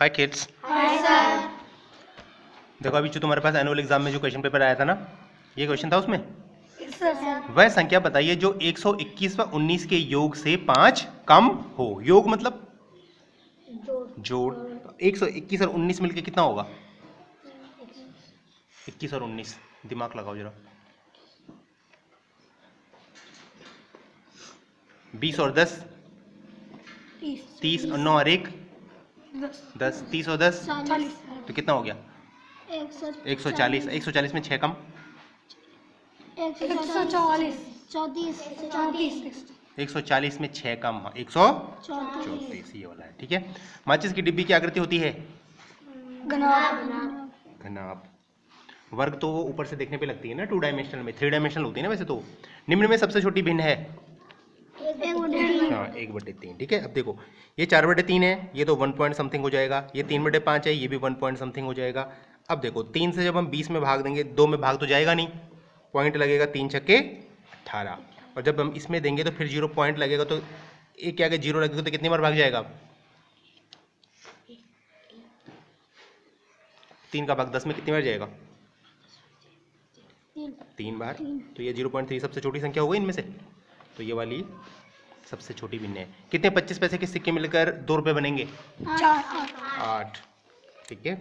हाय kids hi sir देखो अभी जो तुम्हारे पास एनुअल एग्ज़ाम में जो क्वेश्चन पेपर आया था ना ये क्वेश्चन था उसमें? वह संख्या बताइए जो 121 व 19 के योग से पाँच कम हो। योग मतलब? जोड़। 121 और 19 मिलके कितना होगा? 21 और 19 दिमाग लगाओ जरा। 20 और 10 30 और 9 और 1 10 30 और 10 तो कितना हो गया? 140 140 में 6 कम? चौतीस। चौतीस। 140 में 6 कम। 134 ये वाला है ठीक है? माचिस की डिब्बी की आकृति होती है? घनाभ। वर्ग तो वो ऊपर से देखने पे लगती है ना टू डायमेंशनल में। थ्री डायमेंशनल होती है ना वैसे तो? निम्न में सबसे छोटी भिन्न है? हाँ एक बटे तीन ठीक है? अब देखो ये चार बटे तीन है ये तो वन पॉइंट समथिंग हो जाएगा ये तीन बटे पाँच है ये भी वन पॉइंट समथिंग हो जाएगा। अब देखो तीन से जब हम बीस में भाग देंगे दो में भाग तो जाएगा नहीं। पॉइंट लगेगा तीन छक्के अठारह। और जब हम इसमें देंगे तो फिर ज़ीरो पॉइंट लगेगा तो एक के आगे ज़ीरो लगेगा तो कितनी बार भाग जाएगा? तीन का भाग दस में कितनी बार जाएगा? तीन। बार। तो ये ज़ीरो पॉइंट थ्री सबसे छोटी संख्या हो गई इनमें से। तो ये वाली सबसे छोटी भिन्न है। कितने पच्चीस पैसे के सिक्के मिलकर दो रुपए बनेंगे? आठ। ठीक है।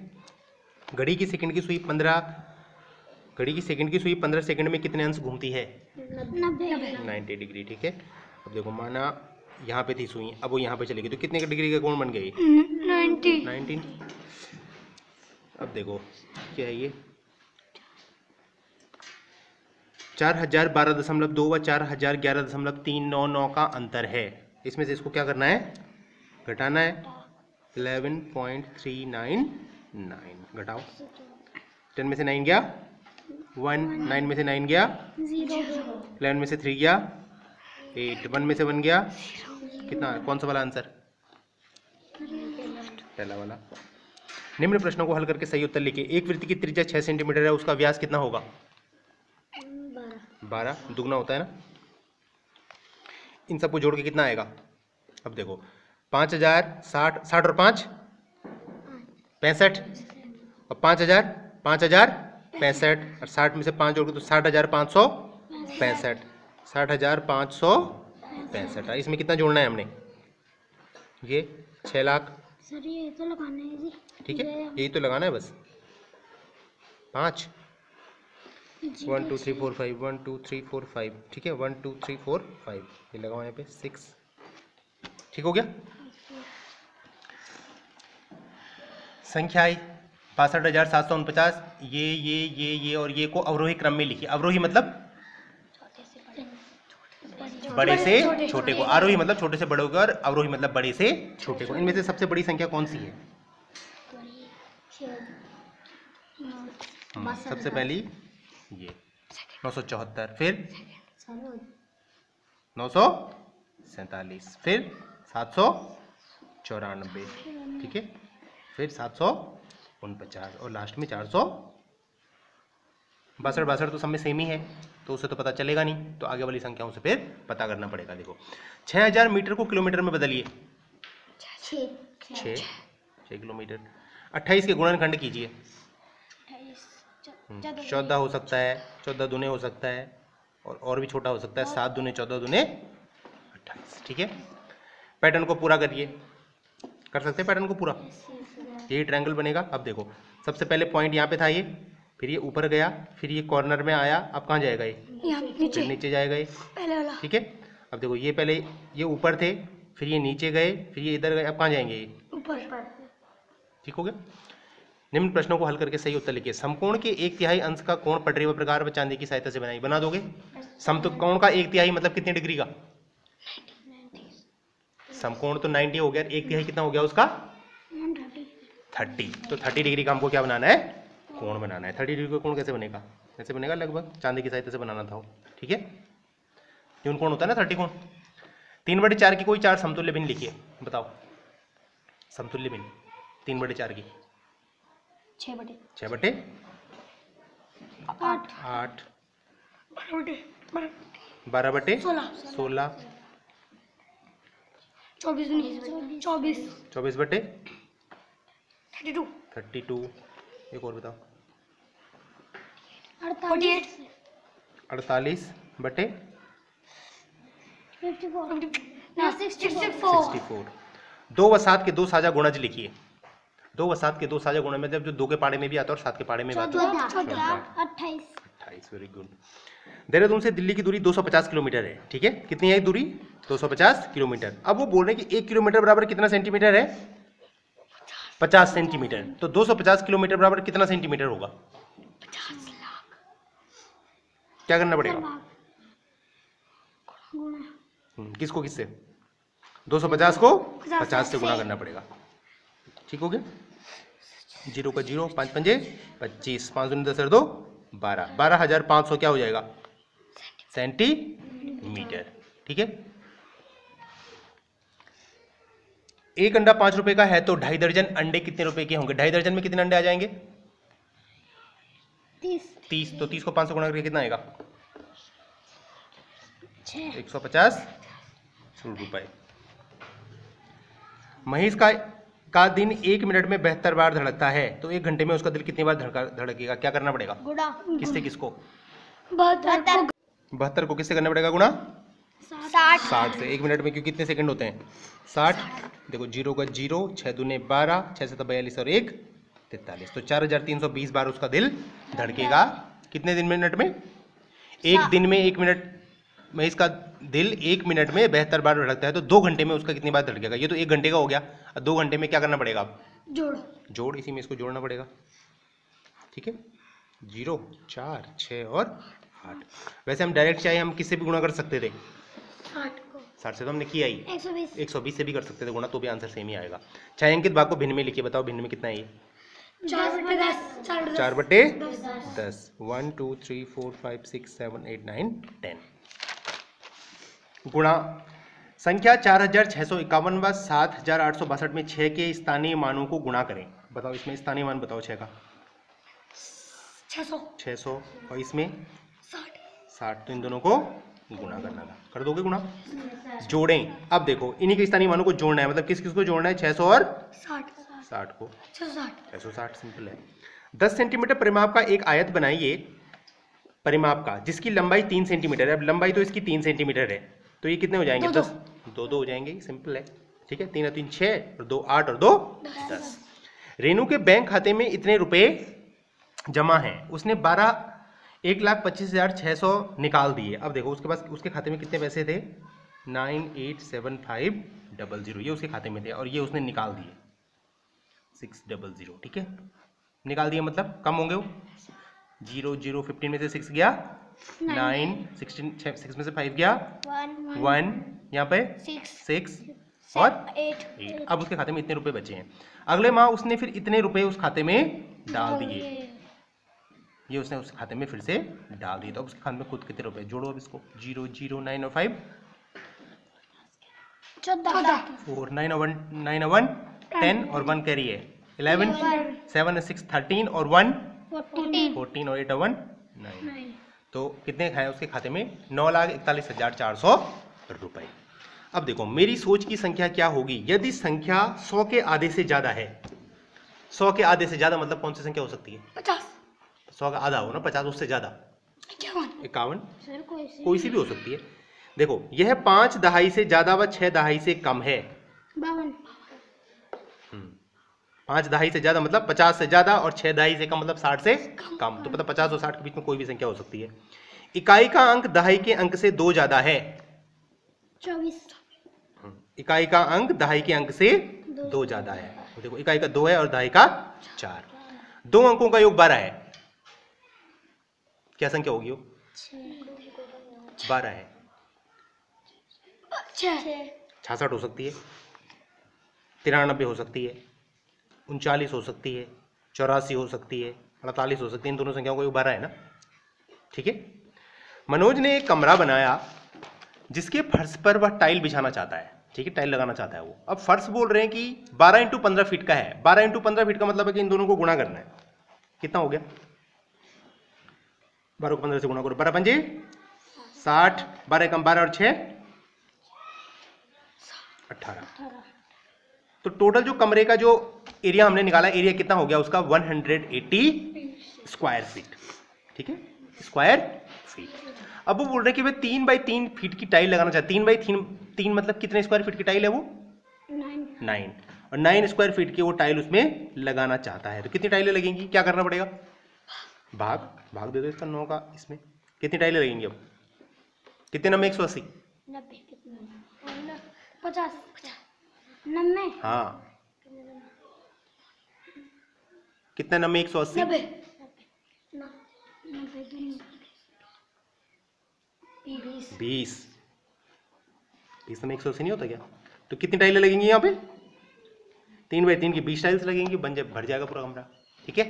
घड़ी की सेकंड की सुई पंद्रह। घड़ी की सेकंड की सुई पंद्रह सेकंड में कितने अंश घूमती है? Ninety degree. ठीक है। अब देखो माना यहाँ पे थी सुई अब वो यहाँ पे चली गई तो कितने का डिग्री का कोण बन गई? नाइनटीन अब देखो क्या है ये? चार हज़ार बारह दशमलव दो व चार हज़ार ग्यारह दशमलव तीन नौ नौ का अंतर है। इसमें से इसको क्या करना है? घटाना है। Eleven point three nine nine. घटाओ। टेन में से नाइन गया। वन। नाइन में से नाइन गया। इलेवन में से थ्री गया। एट। वन में से वन गया। कितना कौन सा वाला आंसर? पहला वाला। निम्न प्रश्नों को हल करके सही उत्तर लिखिए। एक वृत्ति की त्रिज्या छः सेंटीमीटर है, उसका व्यास कितना होगा? बारह दुगना होता है ना? इन सबको जोड़ के कितना आएगा? अब देखो पाँच हज़ार साठ साठ और पाँच? पैंसठ। और पाँच हज़ार पाँच हज़ार पैंसठ। और साठ में से पाँच जोड़ के तो साठ हज़ार पाँच सौ पैंसठ। साठ हज़ार पाँच सौ पैंसठ। इसमें कितना जोड़ना है हमने? ये छः लाख। सर ये तो लगाना है जी। ठीक है? यही तो लगाना है बस। पाँच। One two three four five one two three four five ठीक है? One two three four five ये लगाओ यहाँ पे. सिक्स ठीक हो गया? संख्या आई बासठ हज़ार सात सौ उनपचास। ये ये ये ये और ये को अवरोही क्रम में लिखिए। अवरोही मतलब? बड़े से छोटे को। आरोही मतलब छोटे से बड़े को और अवरोही मतलब बड़े से छोटे को। इनमें से सबसे बड़ी संख्या कौन सी है? हम्म, सबसे पहली ये। नौ सौ चौहत्तर। फिर? नौ सौ सैतालीस। फिर? सात सौ चौरानबे। ठीक है? फिर सात सौ उनपचास और लास्ट में चार सौ। बासठ बासठ तो सब में सेम ही है तो उसे तो पता चलेगा नहीं तो आगे वाली संख्याओं से फिर पता करना पड़ेगा देखो। छः हज़ार मीटर को किलोमीटर में बदलिए। छः छः किलोमीटर। अट्ठाईस के गुणनखंड कीजिए। चौदह हो सकता है चौदह दुने हो सकता है और और भी छोटा हो सकता है सात दुने चौदह दुने अट्ठाईस ठीक है? पैटर्न को पूरा करिए। कर सकते हैं पैटर्न को पूरा? यही ट्रायंगल बनेगा। अब देखो सबसे पहले पॉइंट यहाँ पे था ये फिर ये ऊपर गया फिर ये कॉर्नर में आया अब कहाँ जाएगा ये? नीचे। नीचे जाएगा ये। ठीक है? अब देखो ये पहले ये ऊपर थे फिर ये नीचे गए फिर ये इधर गए अब कहाँ जाएँगे ये? ऊपर। ठीक हो गया? निम्न प्रश्नों को हल करके सही उत्तर लिखिए। समकोण के एक तिहाई अंश का कोण पटरी व प्रकार व चांदी की सहायता से बनाई बना दोगे? समकोण का एक तिहाई मतलब कितने डिग्री का? समकोण तो 90 हो गया। एक तिहाई कितना हो गया उसका? 30 तो 30 डिग्री का हमको क्या बनाना है? कोण बनाना है। 30 डिग्री का कोण कैसे बनेगा? कैसे बनेगा? लगभग चांदी की सहायता से बनाना था ठीक है? यून कोण होता है ना 30 कोण। तीन बटे की कोई चार समतुल्य भिन्न लिखिए। बताओ। समतुल्य बिन। तीन बटे की। छः बटे। छः बटे? आठ। आठ। बारह बटे बारह। बारह बटे? सोलह। सोलह। चौबीस चौबीस। चौबीस बटे? Thirty two. Thirty two. एक और बताओ। अड़तालीस। अड़तालीस बटे? Fifty four four sixty four दो व सात के दो साझा गुणज लिखिए। दो व सात के दो साझा गुणज मतलब जो दो के पाड़े में भी आता है और सात के पाड़े में भी आता है। अट्ठाईस। वेरी गुड देहरादून से दिल्ली की दूरी 250 किलोमीटर है ठीक है? कितनी है दूरी? 250 किलोमीटर। अब वो बोल रहे हैं कि एक किलोमीटर बराबर कितना सेंटीमीटर है? 50 सेंटीमीटर। तो 250 किलोमीटर बराबर कितना सेंटीमीटर होगा? क्या करना पड़ेगा? गुणा। हम्म, किसको किससे? 250 को 50 से। गुणा करना पड़ेगा। ठीक हो गया? ज़ीरो का ज़ीरो पाँच पंजे पच्चीस पाँच दूनी दस दो बारह। बारह हज़ार पाँच सौ क्या हो जाएगा? सेंटीमीटर। ठीक है? एक अंडा पाँच रुपए का है तो ढाई दर्जन अंडे कितने रुपए के होंगे? ढाई दर्जन में कितने अंडे आ जाएँगे? तीस। तीस। तो तीस को पाँच सौ गुणा करके कितना आएगा? एक सौ पचास। रुपए। महेश का का दिन एक मिनट में बहत्तर बार धड़कता है। तो एक घंटे में उसका दिल कितनी बार धड़का धड़केगा? क्या करना पड़ेगा? गुणा। किससे किसको? बहत्तर बहत्तर। को किससे करना पड़ेगा गुणा? साठ। साठ। से। एक मिनट में क्यों कितने सेकंड होते हैं? साठ। देखो ज़ीरो का ज़ीरो छः दूने बारह छः सौ बयालीस और एक तैतालीस। तो चार हज़ार तीन सौ बीस बार उसका दिल धड़केगा। कितने दिन मिनट में? एक दिन में एक मिनट में इसका दिल एक मिनट में बेहतर बार धड़कता है तो दो घंटे में उसका कितनी बार धड़केगा ये तो एक घंटे का हो गया। और दो घंटे में क्या करना पड़ेगा अब? जोड़। जोड़ इसी में इसको जोड़ना पड़ेगा। ठीक है? ज़ीरो चार छः और आठ। वैसे हम डायरेक्ट चाहे हम किससे भी गुणा कर सकते थे? साठ से तो हमने किया ही। एक सौ बीस। सौ भी कर सकते थे गुणा तो भी आंसर सेम ही आएगा। चाहे अंकित भाग को भिन्न में लिखिए बताओ भिन्न में कितना है ये? चार बटे दस। One two three four five six seven eight nine ten गुणा। संख्या चार हज़ार छः सौ इक्यावन व सात हज़ार आठ सौ बासठ में छः के स्थानीय मानों को गुणा करें। बताओ इसमें स्थानीय मान बताओ छः का। छः सौ। और इसमें साठ। तो इन दोनों को गुणा करना था। कर दोगे गुणा? जोड़ें। अब देखो इन्हीं के स्थानीय मानों को जोड़ना है। मतलब किस किस को जोड़ना है? छः सौ और साठ। साठ को। छः सौ साठ सिंपल है। दस सेंटीमीटर परिमाप का एक आयत बनाइए। परिमाप का जिसकी लंबाई तीन सेंटीमीटर है। अब लंबाई तो इसकी तीन सेंटीमीटर है। तो ये कितने हो जाएँगे? दो, दस। दो दो हो जाएँगे सिंपल है। ठीक है? तीन और तीन छः और दो आठ और दो दस। रेनू के बैंक खाते में इतने रुपए जमा हैं। उसने बारह एक लाख पच्चीस हज़ार छः सौ निकाल दिए। अब देखो उसके पास उसके खाते में कितने पैसे थे? Nine eight seven five double zero. ये उसके खाते में थे और ये उसने निकाल दिए। Six double zero. ठीक है? निकाल दिया मतलब? कम होंगे वो? ज़ीरो ज़ीरो फिफ्टीन में से सिक्स गया नाइन सिक्सटीन सिक्स में से फाइव गया वन यहाँ पे सिक्स और एट एट अब उसके खाते में इतने रुपए बचे हैं। अगले माह उसने फिर इतने रुपए उस खाते में डाल दिए। ये उसने उस खाते में फिर से डाल दिए। तो अब उसके खाते में खुद कितने रुपए? जोड़ो अब इसको। ज़ीरो ज़ीरो नाइन और फाइव फोर नाइन और वन नाइन और वन टेन और वन कैरी है। इलेवन सेवन सिक्स थर्टीन और वन फोर्टीन. फोर्टीन और एट वन नाइन. तो कितने खाए उसके खाते में? नौ लाख इकतालीस हज़ार चार सौ रुपए। अब देखो मेरी सोच की संख्या क्या होगी? यदि संख्या सौ के आधे से ज़्यादा है सौ के आधे से ज़्यादा मतलब कौन सी संख्या हो सकती है? पचास. सौ का आधा हो ना पचास उससे ज़्यादा। इक्यावन. इक्यावन? कोई सी कोई सी भी हो सकती है। देखो यह पाँच दहाई से ज़्यादा व छह दहाई से कम है। पाँच दहाई से ज़्यादा मतलब पचास से ज़्यादा और छह दहाई से कम मतलब साठ से कम। तो पता पचास और साठ के बीच में कोई भी संख्या हो सकती है। इकाई का अंक दहाई के अंक से दो ज़्यादा है। चौबीस। इकाई का अंक दहाई के अंक से दो। ज़्यादा है। तो देखो इकाई का दो है और दहाई का चार। दो अंकों का योग बारह है। क्या संख्या होगी वो? बारह है। छः छियासठ हो सकती है। तिरानबे हो सकती है। उनचालीस हो सकती है, चौरासी हो सकती है, अड़तालीस हो सकती है, इन दोनों संख्याओं का बारह है ना? ठीक है? मनोज ने एक कमरा बनाया जिसके फर्श पर वह टाइल बिछाना चाहता है। ठीक है? टाइल लगाना चाहता है वो। अब फर्श बोल रहे हैं कि 12 इंटू पंद्रह फीट का है। 12 इंटू पंद्रह फीट का मतलब है कि इन दोनों को गुणा करना है। कितना हो गया? बारह को पंद्रह से गुणा करो। बारह पंजे? साठ। बारह कम बारह और छः अट्ठारह तो टोटल जो कमरे का जो एरिया हमने निकाला एरिया कितना हो गया उसका? 180 स्क्वायर फीट ठीक है? स्क्वायर फीट अब वो बोल रहे कि भाई तीन बाई तीन फीट की टाइल लगाना चाहते तीन बाई तीन तीन मतलब कितने स्क्वायर फीट की टाइल है वो? नाइन और नाइन स्क्वायर फीट की वो टाइल उसमें लगाना चाहता है। तो कितनी टाइलें लगेंगी? क्या करना पड़ेगा? भाग। भाग दे दो इसका नौ का इसमें। कितनी टाइलें लगेंगी अब? कितने नंबर? एक सौ अस्सी। पचास। नब्बे हाँ। कितने नंबर एक सौ अस्सी? बीस। बीस। बीस में एक सौ अस्सी नहीं होता क्या? तो कितनी टाइलें लगेंगी यहाँ पे? तीन बाई तीन की बीस टाइल्स लगेंगी बन जाए भर जाएगा पूरा कमरा। ठीक है?